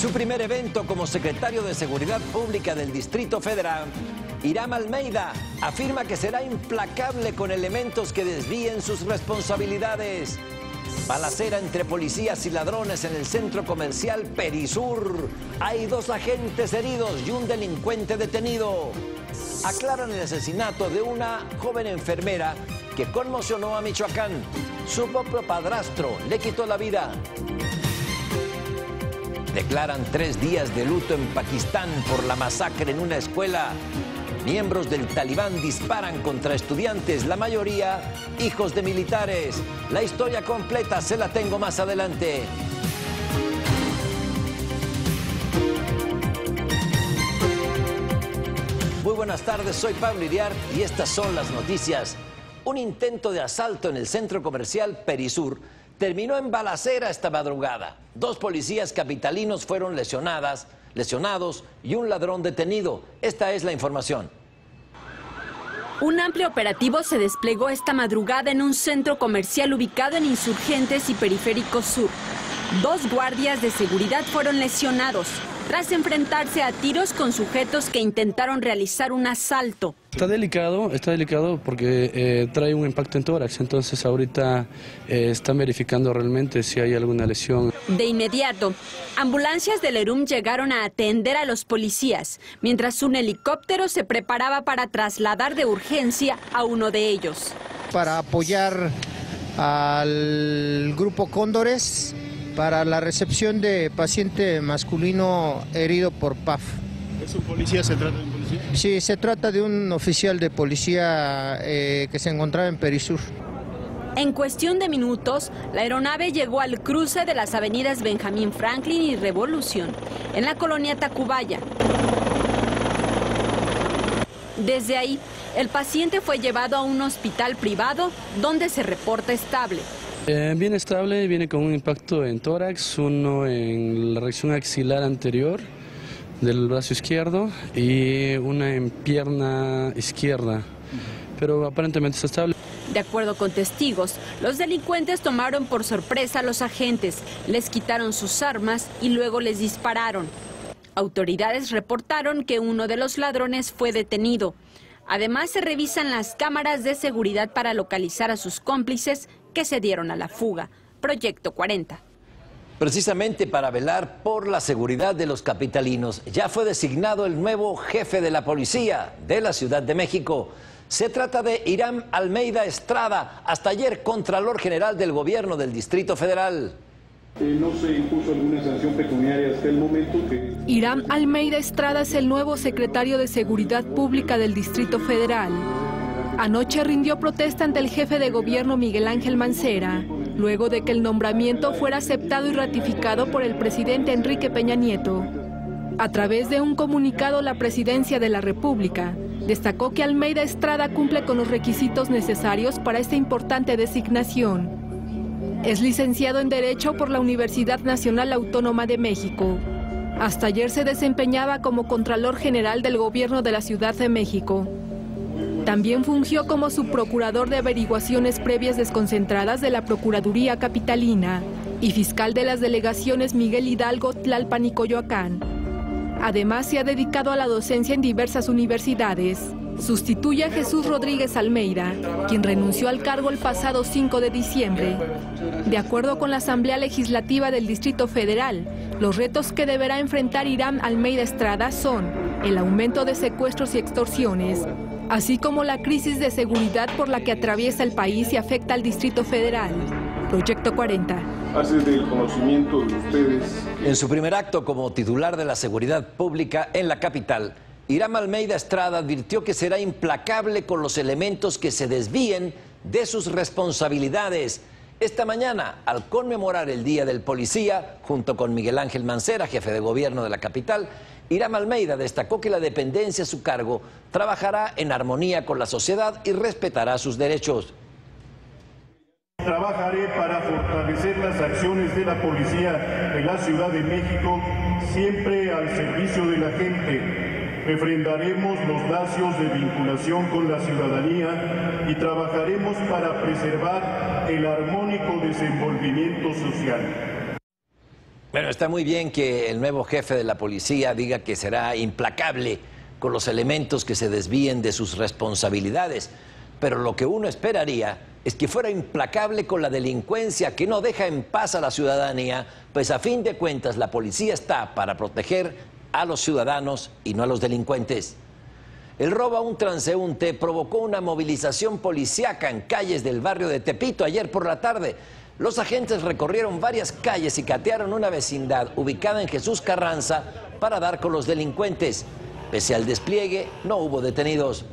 Su primer evento como secretario de Seguridad Pública del Distrito Federal, Irán Almeida afirma que será implacable con elementos que desvíen sus responsabilidades. Balacera entre policías y ladrones en el centro comercial Perisur. Hay dos agentes heridos y un delincuente detenido. Aclaran el asesinato de una joven enfermera que conmocionó a Michoacán. Su propio padrastro le quitó la vida. Declaran tres días de luto en Pakistán por la masacre en una escuela. Miembros del talibán disparan contra estudiantes, la mayoría hijos de militares. La historia completa se la tengo más adelante. Muy buenas tardes, soy Pablo Iriar y estas son las noticias. Un intento de asalto en el centro comercial Perisur terminó en balacera esta madrugada. Dos policías capitalinos fueron lesionadas, lesionados y un ladrón detenido. Esta es la información. Un amplio operativo se desplegó esta madrugada en un centro comercial ubicado en Insurgentes y Periférico Sur. Dos guardias de seguridad fueron lesionados tras enfrentarse a tiros con sujetos que intentaron realizar un asalto. Está delicado, está delicado porque eh, trae un impacto en tórax, entonces ahorita eh, están verificando realmente si hay alguna lesión. De inmediato, ambulancias del ERUM llegaron a atender a los policías, mientras un helicóptero se preparaba para trasladar de urgencia a uno de ellos. Para apoyar al grupo Cóndores para la recepción de paciente masculino herido por PAF. ¿Es un policía? ¿Se trata de un policía? Sí, se trata de un oficial de policía eh, que se encontraba en Perisur. En cuestión de minutos, la aeronave llegó al cruce de las avenidas Benjamín Franklin y Revolución, en la colonia Tacubaya. Desde ahí, el paciente fue llevado a un hospital privado donde se reporta estable. Eh, bien estable, viene con un impacto en tórax, uno en la reacción axilar anterior del brazo izquierdo y una en pierna izquierda, pero aparentemente está estable. De acuerdo con testigos, los delincuentes tomaron por sorpresa a los agentes, les quitaron sus armas y luego les dispararon. Autoridades reportaron que uno de los ladrones fue detenido. Además, se revisan las cámaras de seguridad para localizar a sus cómplices que se dieron a la fuga. Proyecto 40. Precisamente para velar por la seguridad de los capitalinos, ya fue designado el nuevo jefe de la policía de la Ciudad de México. Se trata de Irán Almeida Estrada, hasta ayer Contralor General del Gobierno del Distrito Federal. Eh, no se impuso alguna sanción pecuniaria hasta el momento. Que... Irán Almeida Estrada es el nuevo secretario de Seguridad Pública del Distrito Federal. Anoche rindió protesta ante el jefe de gobierno Miguel Ángel Mancera, luego de que el nombramiento fuera aceptado y ratificado por el presidente Enrique Peña Nieto. A través de un comunicado, la presidencia de la República destacó que Almeida Estrada cumple con los requisitos necesarios para esta importante designación. Es licenciado en Derecho por la Universidad Nacional Autónoma de México. Hasta ayer se desempeñaba como Contralor General del Gobierno de la Ciudad de México. También fungió como subprocurador de averiguaciones previas desconcentradas de la Procuraduría Capitalina y fiscal de las delegaciones Miguel Hidalgo, Tlalpan y Coyoacán. Además, se ha dedicado a la docencia en diversas universidades. Sustituye a Jesús Rodríguez Almeida, quien renunció al cargo el pasado 5 de diciembre. De acuerdo con la Asamblea Legislativa del Distrito Federal, los retos que deberá enfrentar Irán Almeida Estrada son el aumento de secuestros y extorsiones, así como la crisis de seguridad por la que atraviesa el país y afecta al Distrito Federal. Proyecto 40. Hace del conocimiento de ustedes. En su primer acto como titular de la seguridad pública en la capital, Irán Almeida Estrada advirtió que será implacable con los elementos que se desvíen de sus responsabilidades. Esta mañana, al conmemorar el Día del Policía, junto con Miguel Ángel Mancera, jefe de gobierno de la capital, Irán Almeida destacó que la dependencia a su cargo trabajará en armonía con la sociedad y respetará sus derechos. Trabajaré para fortalecer las acciones de la policía de la Ciudad de México, siempre al servicio de la gente. Refrendaremos los lazos de vinculación con la ciudadanía y trabajaremos para preservar el armónico desenvolvimiento social. Bueno, está muy bien que el nuevo jefe de la policía diga que será implacable con los elementos que se desvíen de sus responsabilidades, pero lo que uno esperaría es que fuera implacable con la delincuencia que no deja en paz a la ciudadanía, pues a fin de cuentas la policía está para proteger a los ciudadanos y no a los delincuentes. El robo a un transeúnte provocó una movilización policíaca en calles del barrio de Tepito ayer por la tarde. Los agentes recorrieron varias calles y catearon una vecindad ubicada en Jesús Carranza para dar con los delincuentes. Pese al despliegue, no hubo detenidos.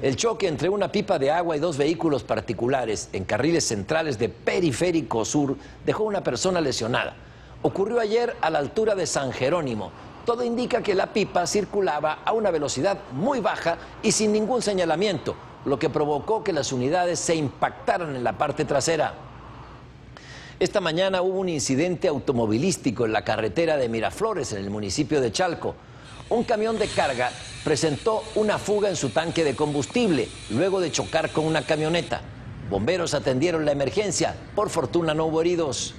El choque entre una pipa de agua y dos vehículos particulares en carriles centrales de Periférico Sur dejó una persona lesionada. Ocurrió ayer a la altura de San Jerónimo. Todo indica que la pipa circulaba a una velocidad muy baja y sin ningún señalamiento, lo que provocó que las unidades se impactaran en la parte trasera. Esta mañana hubo un incidente automovilístico en la carretera de Miraflores, en el municipio de Chalco. Un camión de carga presentó una fuga en su tanque de combustible luego de chocar con una camioneta. Bomberos atendieron la emergencia. Por fortuna no hubo heridos.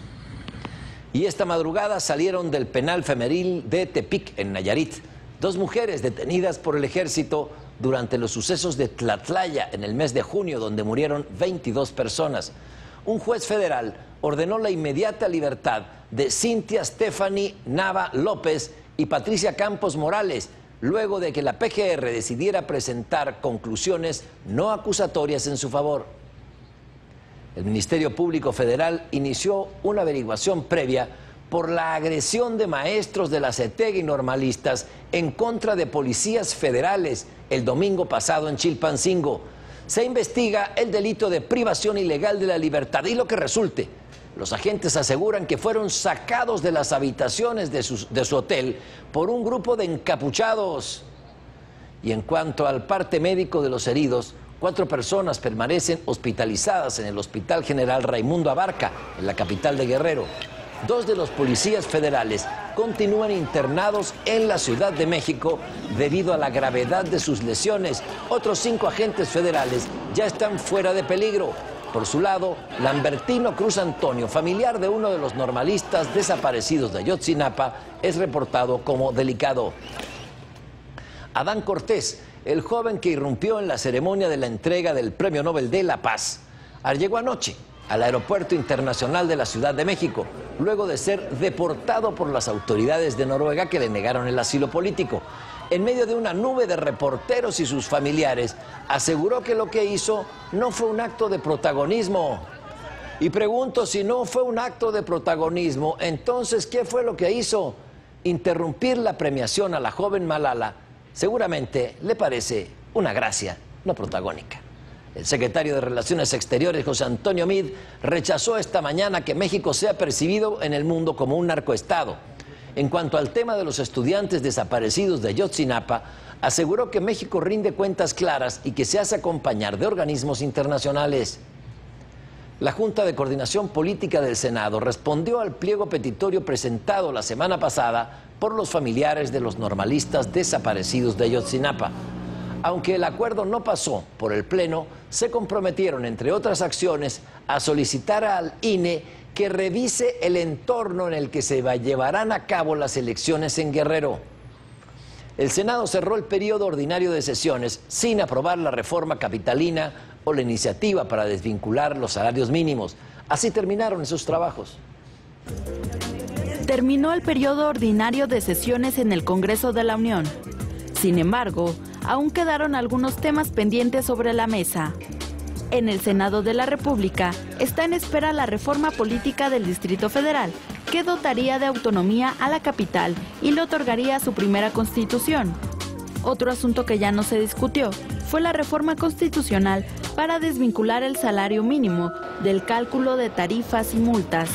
Y esta madrugada salieron del penal femenil de Tepic, en Nayarit, dos mujeres detenidas por el ejército durante los sucesos de Tlatlaya en el mes de junio, donde murieron 22 personas. Un juez federal ordenó la inmediata libertad de Cintia Stephanie Nava López y Patricia Campos Morales, luego de que la PGR decidiera presentar conclusiones no acusatorias en su favor. El Ministerio Público Federal inició una averiguación previa por la agresión de maestros de la CETEG y normalistas en contra de policías federales el domingo pasado en Chilpancingo se investiga el delito de privación ilegal de la libertad y lo que resulte. Los agentes aseguran que fueron sacados de las habitaciones de su, hotel por un grupo de encapuchados. Y en cuanto al parte médico de los heridos, cuatro personas permanecen hospitalizadas en el Hospital General Raimundo Abarca, en la capital de Guerrero. Dos de los policías federales continúan internados en la Ciudad de México debido a la gravedad de sus lesiones. Otros cinco agentes federales ya están fuera de peligro. Por su lado, Lambertino Cruz Antonio, familiar de uno de los normalistas desaparecidos de Ayotzinapa, es reportado como delicado. Adán Cortés, el joven que irrumpió en la ceremonia de la entrega del Premio Nobel de la Paz, llegó anoche al Aeropuerto Internacional de la Ciudad de México, luego de ser deportado por las autoridades de Noruega que le negaron el asilo político. En medio de una nube de reporteros y sus familiares, aseguró que lo que hizo no fue un acto de protagonismo. Y pregunto si no fue un acto de protagonismo, entonces, ¿qué fue lo que hizo? Interrumpir la premiación a la joven Malala seguramente le parece una gracia no protagónica. El secretario de Relaciones Exteriores, José Antonio Mid, rechazó esta mañana que México sea percibido en el mundo como un narcoestado. En cuanto al tema de los estudiantes desaparecidos de Yotzinapa, aseguró que México rinde cuentas claras y que se hace acompañar de organismos internacionales. La Junta de Coordinación Política del Senado respondió al pliego petitorio presentado la semana pasada por los familiares de los normalistas desaparecidos de Yotzinapa. Aunque el acuerdo no pasó por el Pleno, se comprometieron, entre otras acciones, a solicitar al INE que revise el entorno en el que se llevarán a cabo las elecciones en Guerrero. El Senado cerró el periodo ordinario de sesiones sin aprobar la reforma capitalina o la iniciativa para desvincular los salarios mínimos. Así terminaron esos trabajos. Terminó el periodo ordinario de sesiones en el Congreso de la Unión. Sin embargo, aún quedaron algunos temas pendientes sobre la mesa. En el Senado de la República está en espera la reforma política del Distrito Federal, que dotaría de autonomía a la capital y le otorgaría su primera constitución. Otro asunto que ya no se discutió fue la reforma constitucional para desvincular el salario mínimo del cálculo de tarifas y multas,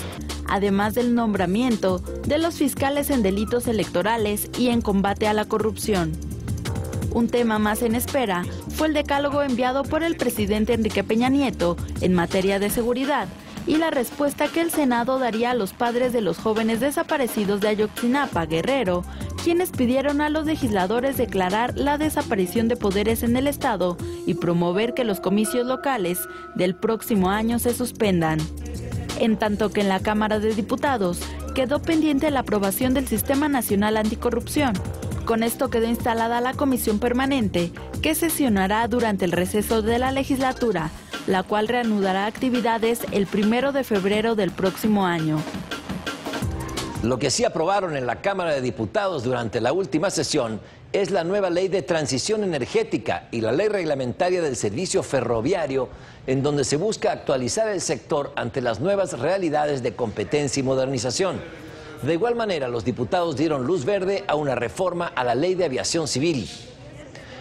además del nombramiento de los fiscales en delitos electorales y en combate a la corrupción. Un tema más en espera fue el decálogo enviado por el presidente Enrique Peña Nieto en materia de seguridad y la respuesta que el Senado daría a los padres de los jóvenes desaparecidos de Ayotzinapa, Guerrero, quienes pidieron a los legisladores declarar la desaparición de poderes en el Estado y promover que los comicios locales del próximo año se suspendan. En tanto que en la Cámara de Diputados quedó pendiente la aprobación del Sistema Nacional Anticorrupción. Con esto quedó instalada la comisión permanente que sesionará durante el receso de la legislatura, la cual reanudará actividades el primero de febrero del próximo año. Lo que sí aprobaron en la Cámara de Diputados durante la última sesión es la nueva ley de transición energética y la ley reglamentaria del servicio ferroviario, en donde se busca actualizar el sector ante las nuevas realidades de competencia y modernización. De igual manera, los diputados dieron luz verde a una reforma a la ley de aviación civil.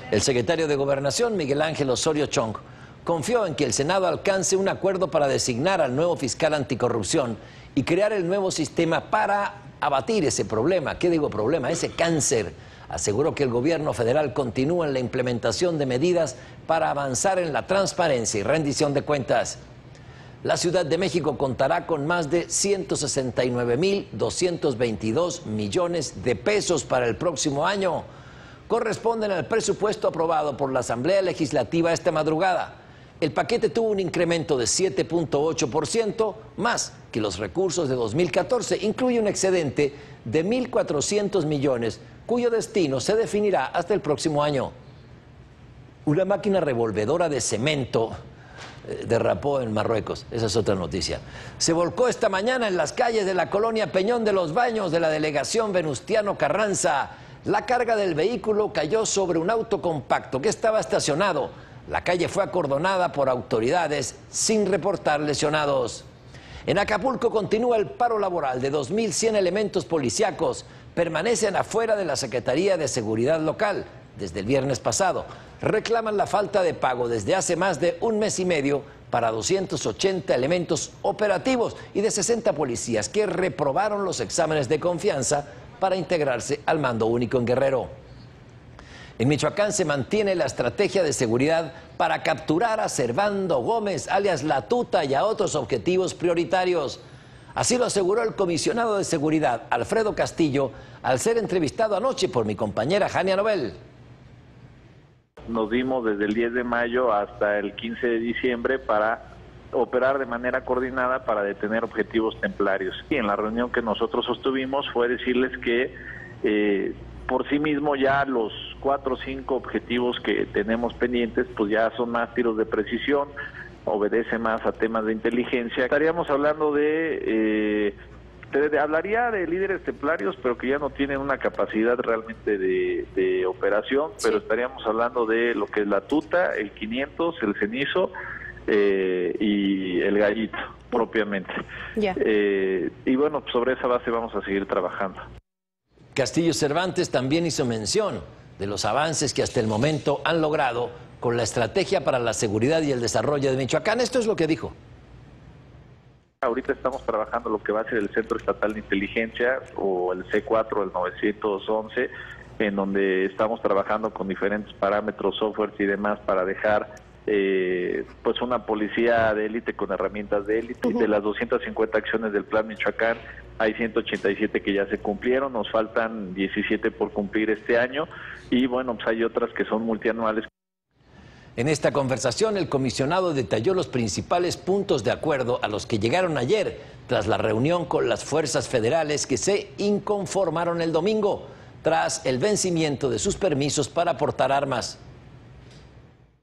El secretario de Gobernación, Miguel Ángel Osorio Chong, confió en que el Senado alcance un acuerdo para designar al nuevo fiscal anticorrupción y crear el nuevo sistema para abatir ese problema. ¿Qué digo problema? Ese cáncer aseguró que el gobierno federal continúa en la implementación de medidas para avanzar en la transparencia y rendición de cuentas. La Ciudad de México contará con más de 169.222 millones de pesos para el próximo año. Corresponden al presupuesto aprobado por la Asamblea Legislativa esta madrugada. El paquete tuvo un incremento de 7.8% más que los recursos de 2014. Incluye un excedente de 1.400 millones cuyo destino se definirá hasta el próximo año. Una máquina revolvedora de cemento derrapó en Marruecos. Esa es otra noticia. Se volcó esta mañana en las calles de la colonia Peñón de los Baños de la delegación Venustiano Carranza. La carga del vehículo cayó sobre un auto compacto que estaba estacionado. La calle fue acordonada por autoridades sin reportar lesionados. En Acapulco continúa el paro laboral de 2.100 elementos policíacos permanecen afuera de la Secretaría de Seguridad Local desde el viernes pasado. Reclaman la falta de pago desde hace más de un mes y medio para 280 elementos operativos y de 60 policías que reprobaron los exámenes de confianza para integrarse al mando único en Guerrero. En Michoacán se mantiene la estrategia de seguridad para capturar a Servando Gómez, alias La Tuta, y a otros objetivos prioritarios. Así lo aseguró el comisionado de seguridad, Alfredo Castillo, al ser entrevistado anoche por mi compañera Jania Nobel. Nos dimos desde el 10 de mayo hasta el 15 de diciembre para operar de manera coordinada para detener objetivos templarios. Y en la reunión que nosotros sostuvimos fue decirles que eh, por sí mismo ya los cuatro o cinco objetivos que tenemos pendientes, pues ya son más tiros de precisión, obedece más a temas de inteligencia. Estaríamos hablando de, eh, hablaría de líderes templarios, pero que ya no tienen una capacidad realmente de, operación, pero estaríamos hablando de lo que es la tuta, el 500, el cenizo eh, y el gallito propiamente. Eh, y bueno, sobre esa base vamos a seguir trabajando. Castillo Cervantes también hizo mención de los avances que hasta el momento han logrado con la Estrategia para la Seguridad y el Desarrollo de Michoacán. Esto es lo que dijo. Ahorita estamos trabajando lo que va a ser el Centro Estatal de Inteligencia o el C4, el 911, en donde estamos trabajando con diferentes parámetros, softwares y demás para dejar eh, pues una policía de élite con herramientas de élite. De las 250 acciones del Plan Michoacán, hay 187 que ya se cumplieron, nos faltan 17 por cumplir este año y bueno, pues hay otras que son multianuales. En esta conversación, el comisionado detalló los principales puntos de acuerdo a los que llegaron ayer tras la reunión con las fuerzas federales que se inconformaron el domingo tras el vencimiento de sus permisos para portar armas.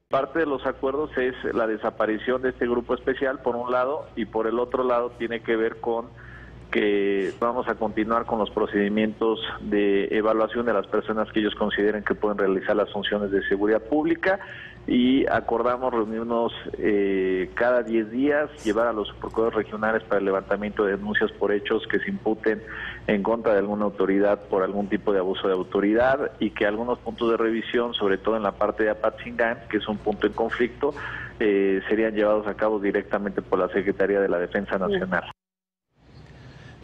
Parte de los acuerdos es la desaparición de este grupo especial, por un lado, y por el otro lado tiene que ver con que vamos a continuar con los procedimientos de evaluación de las personas que ellos consideren que pueden realizar las funciones de seguridad pública y acordamos reunirnos eh, cada 10 días, llevar a los procuradores regionales para el levantamiento de denuncias por hechos que se imputen en contra de alguna autoridad por algún tipo de abuso de autoridad y que algunos puntos de revisión, sobre todo en la parte de Apatzingán, que es un punto en conflicto, eh, serían llevados a cabo directamente por la Secretaría de la Defensa Nacional.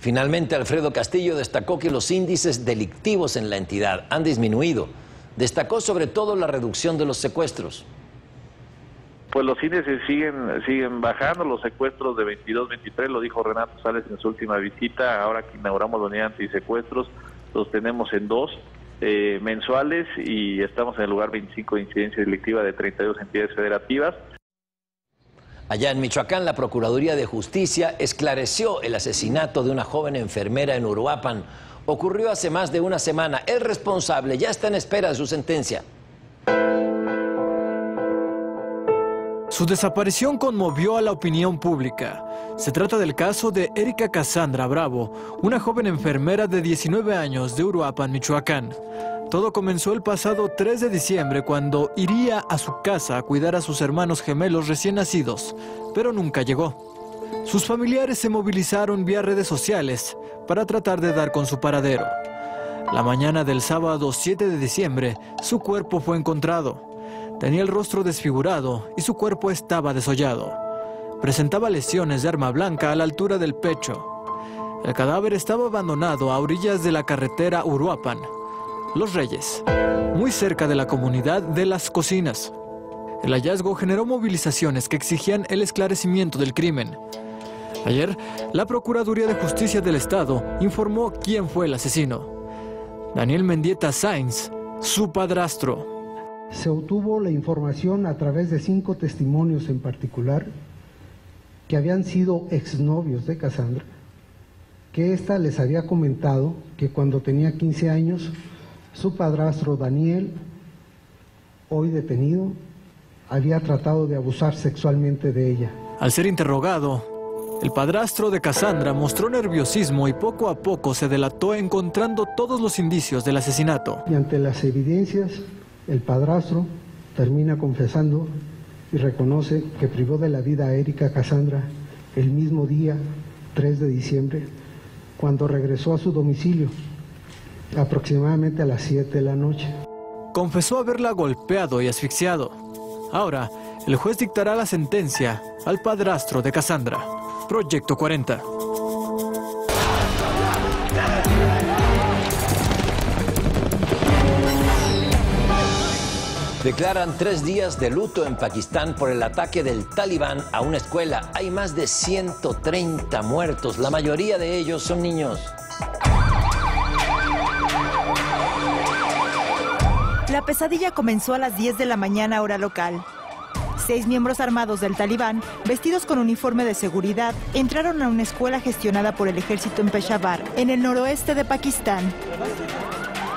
Finalmente, Alfredo Castillo destacó que los índices delictivos en la entidad han disminuido. Destacó sobre todo la reducción de los secuestros. Pues los índices siguen siguen bajando, los secuestros de 22-23, lo dijo Renato Sales en su última visita, ahora que inauguramos la unidad antisecuestros, los tenemos en dos eh, mensuales y estamos en el lugar 25 de incidencia delictiva de 32 entidades federativas. Allá en Michoacán, la Procuraduría de Justicia esclareció el asesinato de una joven enfermera en Uruapan. Ocurrió hace más de una semana. El responsable ya está en espera de su sentencia. Su desaparición conmovió a la opinión pública. Se trata del caso de Erika Cassandra Bravo, una joven enfermera de 19 años de Uruapan, Michoacán. Todo comenzó el pasado 3 de diciembre cuando iría a su casa a cuidar a sus hermanos gemelos recién nacidos, pero nunca llegó. Sus familiares se movilizaron vía redes sociales para tratar de dar con su paradero. La mañana del sábado 7 de diciembre, su cuerpo fue encontrado. Tenía el rostro desfigurado y su cuerpo estaba desollado. Presentaba lesiones de arma blanca a la altura del pecho. El cadáver estaba abandonado a orillas de la carretera Uruapan, los Reyes, muy cerca de la comunidad de Las Cocinas. El hallazgo generó movilizaciones que exigían el esclarecimiento del crimen. Ayer, la Procuraduría de Justicia del Estado informó quién fue el asesino. Daniel Mendieta Sainz, su padrastro. Se obtuvo la información a través de cinco testimonios en particular que habían sido exnovios de Cassandra, que ésta les había comentado que cuando tenía 15 años su padrastro Daniel, hoy detenido, había tratado de abusar sexualmente de ella. Al ser interrogado, el padrastro de Cassandra mostró nerviosismo y poco a poco se delató encontrando todos los indicios del asesinato. Y ante las evidencias, el padrastro termina confesando y reconoce que privó de la vida a Erika Cassandra el mismo día, 3 de diciembre, cuando regresó a su domicilio aproximadamente a las 7 de la noche. Confesó haberla golpeado y asfixiado. Ahora, el juez dictará la sentencia al padrastro de Cassandra. Proyecto 40. Declaran tres días de luto en Pakistán por el ataque del talibán a una escuela. Hay más de 130 muertos, la mayoría de ellos son niños. La pesadilla comenzó a las 10 de la mañana hora local. Seis miembros armados del talibán, vestidos con uniforme de seguridad, entraron a una escuela gestionada por el ejército en Peshawar, en el noroeste de Pakistán.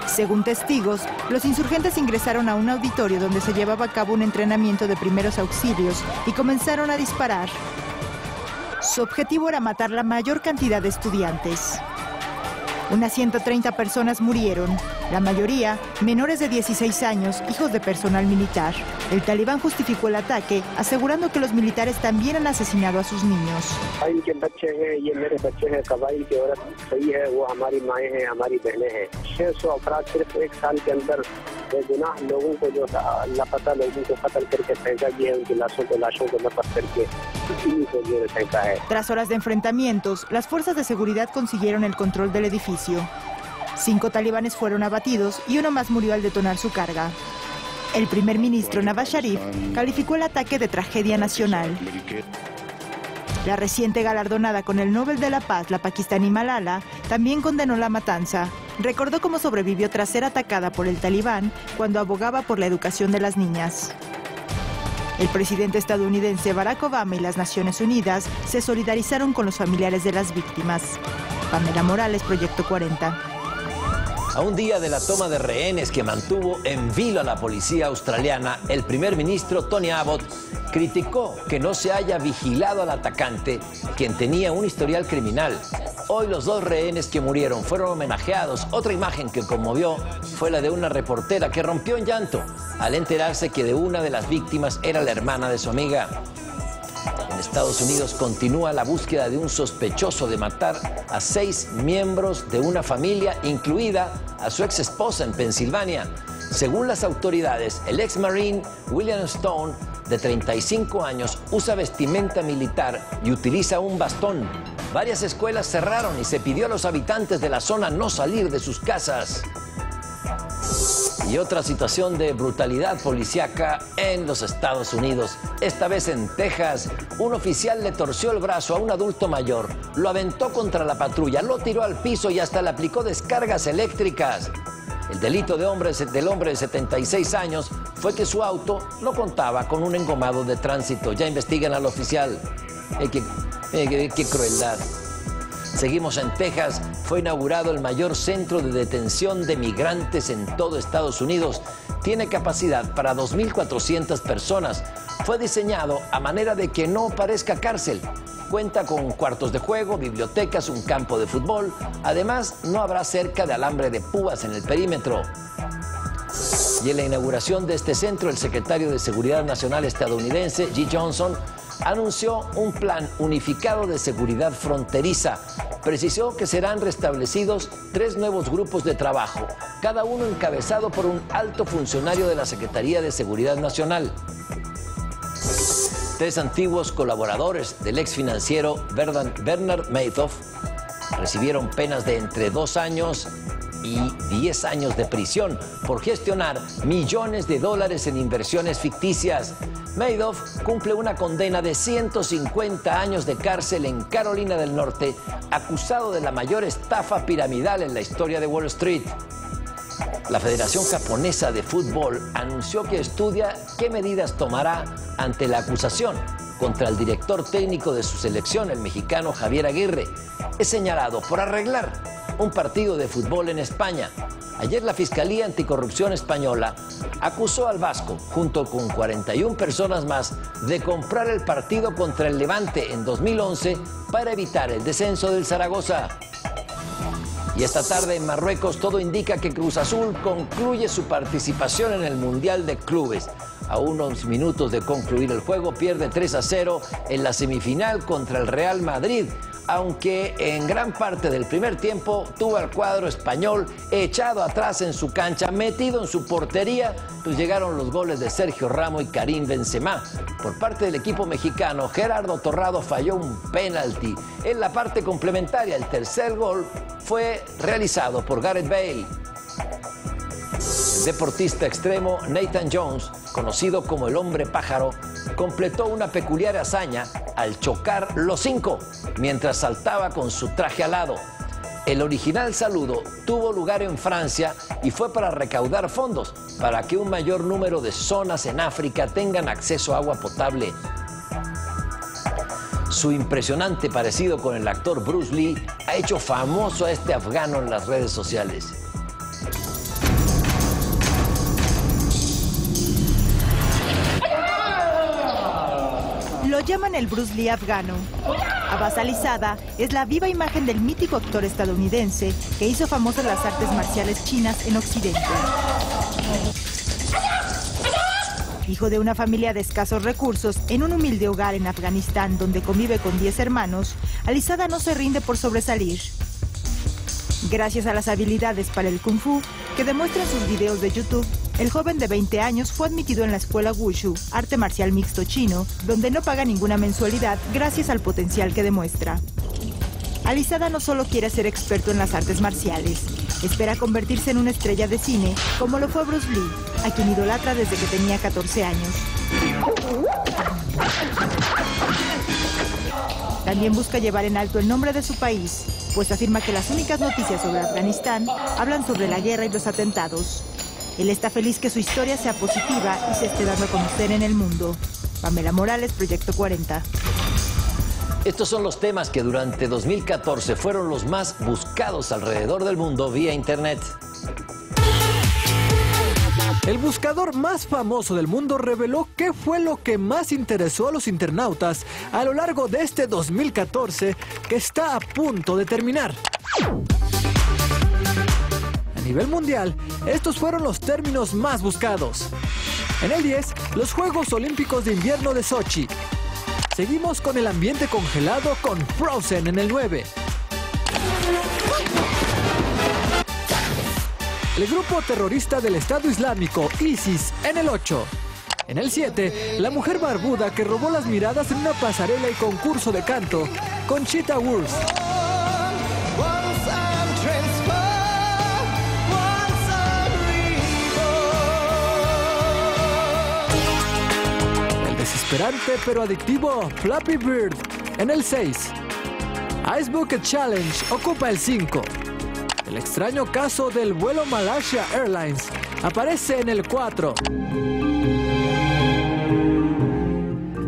Según testigos, los insurgentes ingresaron a un auditorio donde se llevaba a cabo un entrenamiento de primeros auxilios y comenzaron a disparar. Su objetivo era matar la mayor cantidad de estudiantes. Unas 130 personas murieron, la mayoría menores de 16 años, hijos de personal militar. El talibán justificó el ataque, asegurando que los militares también han asesinado a sus niños. Tras horas de enfrentamientos, las fuerzas de seguridad consiguieron el control del edificio. Cinco talibanes fueron abatidos y uno más murió al detonar su carga. El primer ministro Nawaz Sharif calificó el ataque de tragedia nacional. La reciente galardonada con el Nobel de la Paz, la pakistaní Malala, también condenó la matanza. Recordó cómo sobrevivió tras ser atacada por el talibán cuando abogaba por la educación de las niñas. El presidente estadounidense Barack Obama y las Naciones Unidas se solidarizaron con los familiares de las víctimas. Pamela Morales, Proyecto 40. A un día de la toma de rehenes que mantuvo en vilo a la policía australiana, el primer ministro Tony Abbott criticó que no se haya vigilado al atacante, quien tenía un historial criminal. Hoy los dos rehenes que murieron fueron homenajeados. Otra imagen que conmovió fue la de una reportera que rompió en llanto al enterarse que de una de las víctimas era la hermana de su amiga. En Estados Unidos continúa la búsqueda de un sospechoso de matar a seis miembros de una familia, incluida a su ex esposa en Pensilvania. Según las autoridades, el ex marine William Stone, de 35 años, usa vestimenta militar y utiliza un bastón. Varias escuelas cerraron y se pidió a los habitantes de la zona no salir de sus casas. Y otra situación de brutalidad policíaca en los Estados Unidos. Esta vez en Texas, un oficial le torció el brazo a un adulto mayor, lo aventó contra la patrulla, lo tiró al piso y hasta le aplicó descargas eléctricas. El delito de hombre, del hombre de 76 años fue que su auto no contaba con un engomado de tránsito. Ya investigan al oficial. Eh, eh, qué crueldad. Seguimos en Texas. Fue inaugurado el mayor centro de detención de migrantes en todo Estados Unidos. Tiene capacidad para 2.400 personas. Fue diseñado a manera de que no parezca cárcel. Cuenta con cuartos de juego, bibliotecas, un campo de fútbol. Además, no habrá cerca de alambre de púas en el perímetro. Y en la inauguración de este centro, el secretario de Seguridad Nacional estadounidense, G. Johnson, anunció un plan unificado de seguridad fronteriza. Precisó que serán restablecidos tres nuevos grupos de trabajo, cada uno encabezado por un alto funcionario de la Secretaría de Seguridad Nacional. Tres antiguos colaboradores del ex financiero Bernard Madoff recibieron penas de entre dos años y 10 años de prisión por gestionar millones de dólares en inversiones ficticias. Madoff cumple una condena de 150 años de cárcel en Carolina del Norte, acusado de la mayor estafa piramidal en la historia de Wall Street. La Federación Japonesa de Fútbol anunció que estudia qué medidas tomará ante la acusación contra el director técnico de su selección, el mexicano Javier Aguirre. Es señalado por arreglar un partido de fútbol en España. Ayer la Fiscalía Anticorrupción Española acusó al Vasco, junto con 41 personas más, de comprar el partido contra el Levante en 2011 para evitar el descenso del Zaragoza. Y esta tarde en Marruecos todo indica que Cruz Azul concluye su participación en el Mundial de Clubes. A unos minutos de concluir el juego pierde 3 a 0 en la semifinal contra el Real Madrid aunque en gran parte del primer tiempo tuvo al cuadro español echado atrás en su cancha, metido en su portería, pues llegaron los goles de Sergio Ramos y Karim Benzema. Por parte del equipo mexicano, Gerardo Torrado falló un penalti. En la parte complementaria, el tercer gol fue realizado por Gareth Bale. Deportista extremo Nathan Jones, conocido como el hombre pájaro, completó una peculiar hazaña al chocar los cinco mientras saltaba con su traje alado. El original saludo tuvo lugar en Francia y fue para recaudar fondos para que un mayor número de zonas en África tengan acceso a agua potable. Su impresionante parecido con el actor Bruce Lee ha hecho famoso a este afgano en las redes sociales. Lo llaman el Bruce Lee afgano. Abbas Alizada es la viva imagen del mítico actor estadounidense que hizo famosas las artes marciales chinas en Occidente. Hijo de una familia de escasos recursos, en un humilde hogar en Afganistán donde convive con 10 hermanos, Alizada no se rinde por sobresalir. Gracias a las habilidades para el kung fu que demuestra en sus videos de YouTube, el joven de 20 años fue admitido en la escuela Wushu, arte marcial mixto chino, donde no paga ninguna mensualidad gracias al potencial que demuestra. Alizada no solo quiere ser experto en las artes marciales, espera convertirse en una estrella de cine, como lo fue Bruce Lee, a quien idolatra desde que tenía 14 años. También busca llevar en alto el nombre de su país, pues afirma que las únicas noticias sobre Afganistán hablan sobre la guerra y los atentados. Él está feliz que su historia sea positiva y se esté dando a conocer en el mundo. Pamela Morales, Proyecto 40. Estos son los temas que durante 2014 fueron los más buscados alrededor del mundo vía Internet. El buscador más famoso del mundo reveló qué fue lo que más interesó a los internautas a lo largo de este 2014 que está a punto de terminar nivel mundial, estos fueron los términos más buscados. En el 10, los Juegos Olímpicos de Invierno de Sochi. Seguimos con el ambiente congelado con Frozen en el 9. El grupo terrorista del Estado Islámico, ISIS, en el 8. En el 7, la mujer barbuda que robó las miradas en una pasarela y concurso de canto, Conchita Wurst. Esperante pero adictivo, Flappy Bird en el 6. Ice Bucket Challenge ocupa el 5. El extraño caso del vuelo Malaysia Airlines aparece en el 4.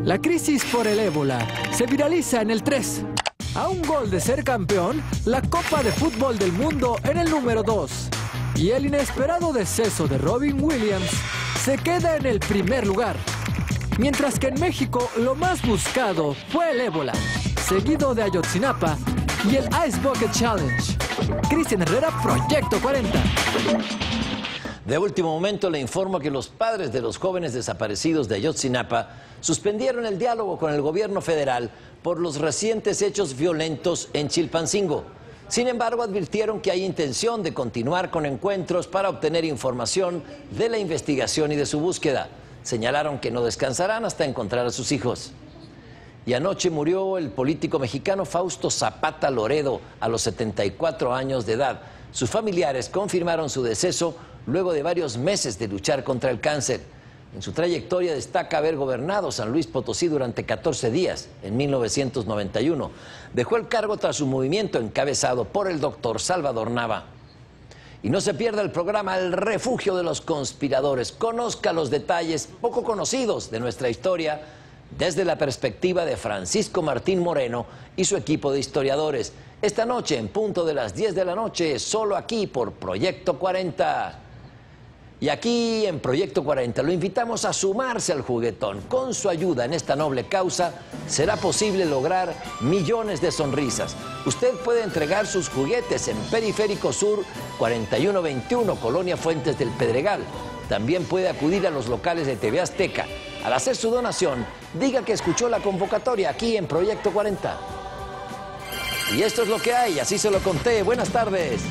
La crisis por el ébola se viraliza en el 3. A un gol de ser campeón, la Copa de Fútbol del Mundo en el número 2. Y el inesperado deceso de Robin Williams se queda en el primer lugar. Mientras que en México lo más buscado fue el ébola, seguido de Ayotzinapa y el Ice Bucket Challenge. Cristian Herrera, Proyecto 40. De último momento le informo que los padres de los jóvenes desaparecidos de Ayotzinapa suspendieron el diálogo con el gobierno federal por los recientes hechos violentos en Chilpancingo. Sin embargo, advirtieron que hay intención de continuar con encuentros para obtener información de la investigación y de su búsqueda. Señalaron que no descansarán hasta encontrar a sus hijos. Y anoche murió el político mexicano Fausto Zapata Loredo a los 74 años de edad. Sus familiares confirmaron su deceso luego de varios meses de luchar contra el cáncer. En su trayectoria destaca haber gobernado San Luis Potosí durante 14 días, en 1991. Dejó el cargo tras su movimiento encabezado por el doctor Salvador Nava. Y no se pierda el programa El Refugio de los Conspiradores. Conozca los detalles poco conocidos de nuestra historia desde la perspectiva de Francisco Martín Moreno y su equipo de historiadores. Esta noche, en punto de las 10 de la noche, solo aquí por Proyecto 40. Y aquí en Proyecto 40 lo invitamos a sumarse al juguetón. Con su ayuda en esta noble causa será posible lograr millones de sonrisas. Usted puede entregar sus juguetes en Periférico Sur 4121, Colonia Fuentes del Pedregal. También puede acudir a los locales de TV Azteca. Al hacer su donación, diga que escuchó la convocatoria aquí en Proyecto 40. Y esto es lo que hay, así se lo conté. Buenas tardes.